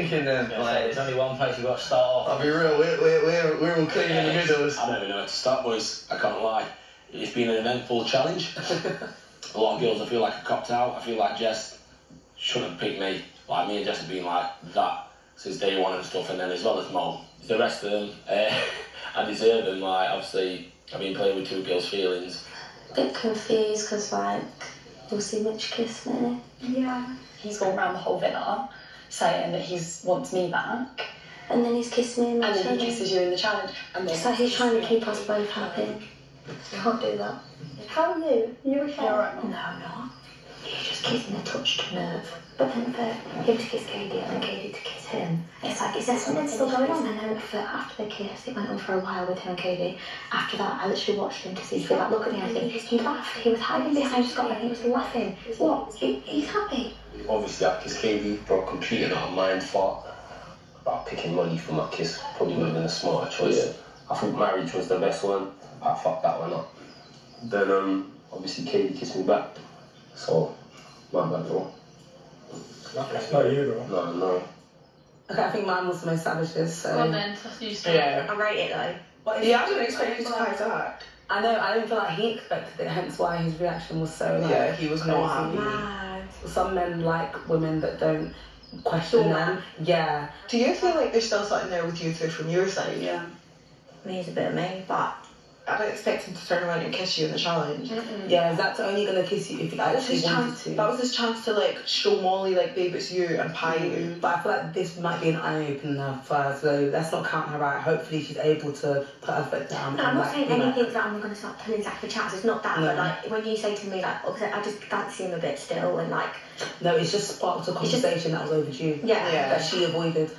thinking then? Yeah, like, there's only one place you've got to start off. I'll be real, we're, we're, we're, we're all clean in the middles. I don't even know where to start, boys. I can't lie. It's been an eventful challenge. a lot of girls, I feel like I copped out. I feel like Jess shouldn't have picked me. Like, me and Jess have been like that since day one and stuff, and then as well as Mo. The rest of them, uh, I deserve them. Like, obviously, I've been playing with two girls' feelings. A bit confused because like you'll see Mitch kiss me. Yeah. He's gone around the whole villa saying that he wants me back. And then he's kissed me in the And then he kisses you in the challenge. And then So he's trying to keep us both happy. You Can't do that. How are you? You okay? You're right, No, I'm not. He's just kissing a touched nerve. But then for him to kiss Katie and then Katie to kiss him, it's like, is there something still going on? And then for, after the kiss, it went on for a while with him and Katie. After that, I literally watched him to see if he like, look at me I think he laughed. He was hiding behind Scott and he was laughing. What? He, he's happy. Obviously, I kissed Katie for a complete and out of mind thought about picking money for my kiss. Probably would have been a smarter choice. I thought marriage was the best one. I fucked that one up. Then, um, obviously, Katie kissed me back. So, my bad, bro. That's not you, though. No, no. Okay, I think mine was the most savagest. So. Well then, you start. Yeah. I rate it though. But Yeah, I didn't expect you to fight back. I know. I didn't feel like he expected it. Hence why his reaction was so. Like, Yeah, he was not crazy. happy. Some men like women that don't question them. Yeah. Do you feel like there's still something there with you two from your side? Yeah. Me is a bit of me, but I don't expect him to turn around and kiss you in the challenge. Yeah, that's only gonna kiss you if he That was actually his wanted chance. to. That was his chance to like show Molly like, babe, it's you and pie you. Mm-hmm. But I feel like this might be an eye opener for her, so let's not count her out. Hopefully, she's able to put her foot down. No, I'm not like, saying you know, anything that I'm going to start pulling Zach for chance. It's not that. No. But like when you say to me like, okay, I just fancy him a bit still, and like, No, it's just sparked a It's just- conversation that was overdue. Yeah. Yeah. That she avoided.